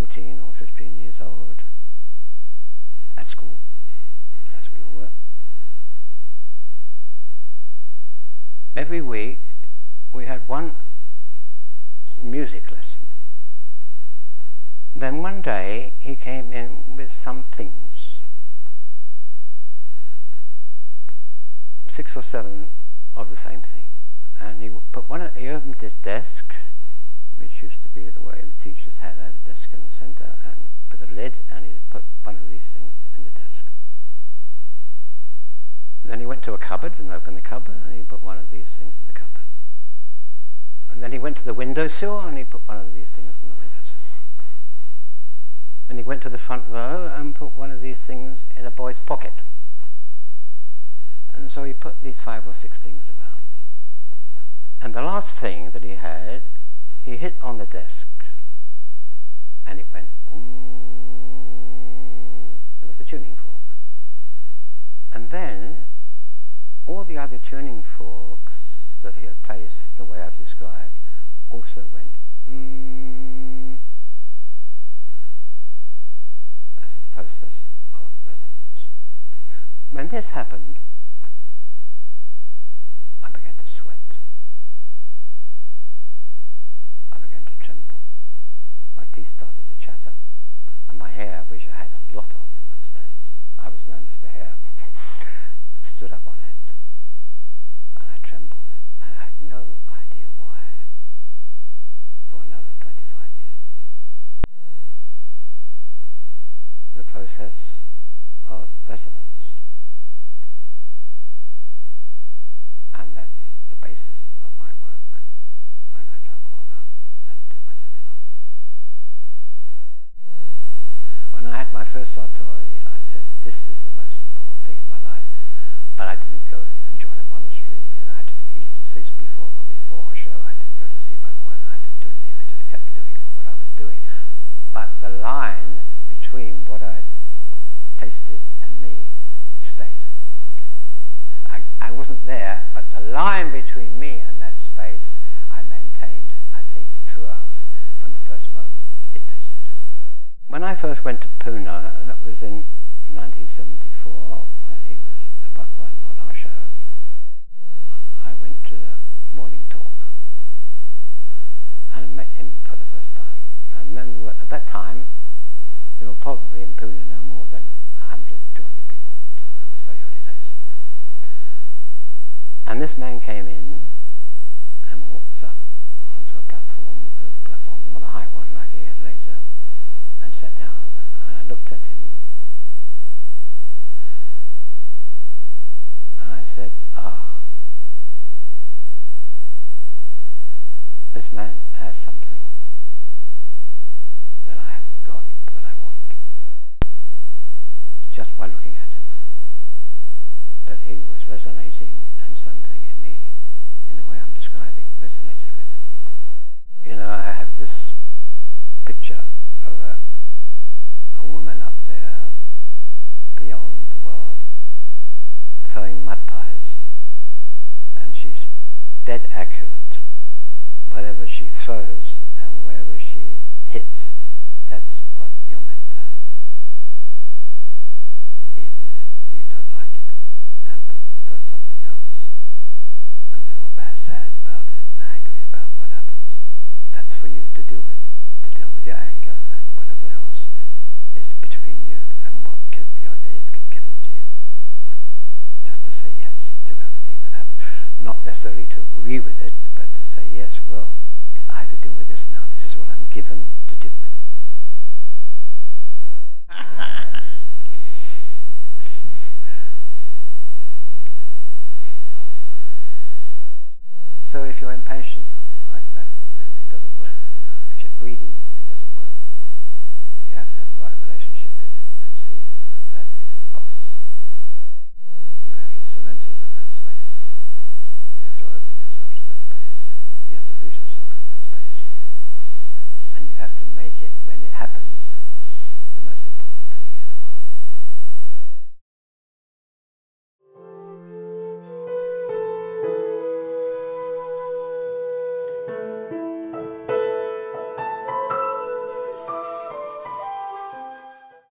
14 or 15 years old, at school, as we all were, every week we had one music lesson. Then one day he came in with some things. Six or seven of the same thing. And he put one he opened his desk, which used to be the way the teachers had a desk in the centre and with a lid, and he'd put one of these things in the desk. Then he went to a cupboard and opened the cupboard, and he put one of these things in the cupboard. And then he went to the windowsill and he put one of these things on the windowsill. Then he went to the front row and put one of these things in a boy's pocket. And so he put these five or six things around. And the last thing that he had, he hit on the desk. And it went boom. It was a tuning fork. And then all the other tuning forks that he had placed the way I've described also went mm. That's the process of resonance. When this happened, The of resonance. And that's the basis of my work when I travel around and do my seminars. When I had my first satori, I said, this is the most important thing in my life. But I didn't go and join a monastery, and I didn't even see before, before Osho, I didn't go to see Bhagwan, I didn't do anything, I just kept doing what I was doing. But the line between what I tasted and me stayed. I, I wasn't there, but the line between me and that space I maintained, I think, throughout, from the first moment it tasted it. When I first went to Pune, that was in 1974, when he was a Bhagwan, not Osho, I went to the morning talk and met him for the first time. And then at that time, there were probably in Pune no more than 100, 200 people, so it was very early days. And this man came in and walked up onto a platform, a little platform, not a high one like he had later, and sat down. And I looked at him and I said, ah, this man has something that I haven't got. Just by looking at him, that he was resonating and something in me, in the way I'm describing, resonated with him. You know, I have this picture of a, a woman up there beyond the world throwing mud pies and she's dead accurate. Whatever she throws necessarily to agree with it, but to say yes, well, I have to deal with this now. This is what I'm given to deal with. so if you're impatient Happened. happen.